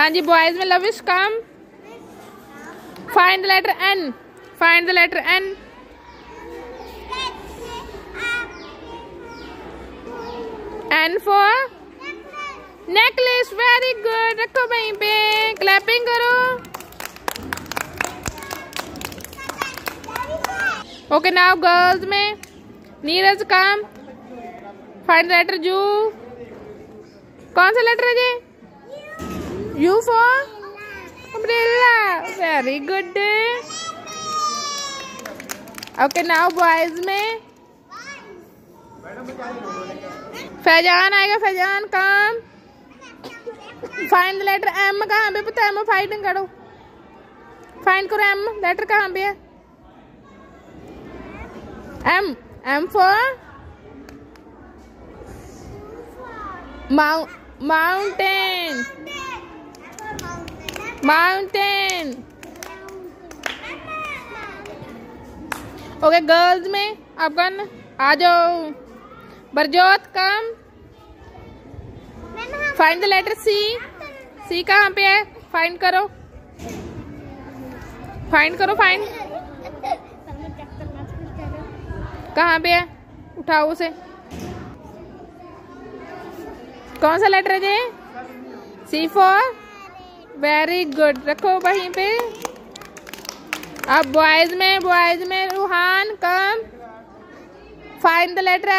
हाँ जी बॉयज़ में Lavish come find the letter N find the letter N N for necklace very good रखो वहीं पे क्लैपिंग करो. ओके नाउ गर्ल्स में, नीरज कम फाइंड लेटर जू कौन सा लेटर है जी U for umbrella very good okay now boys में फैजान आएगा फैजान काम फाइंड लेटर एम कहाँ पे? पता एम फाइंड करो। फाइंड करो एम लेटर कहाँ पे है? M M for mountain mountain okay girls में अफगान आ जाओ। Barjot come find the letter C C कहाँ पे है? फाइंड करो। फाइंड करो फाइंड कहाँ पे है? उठाओ उसे। कौन सा लेटर है जी सी फोर वेरी गुड रखो वहीं पे। अब बॉयज़ में बॉयज़ में Ruhan come find the letter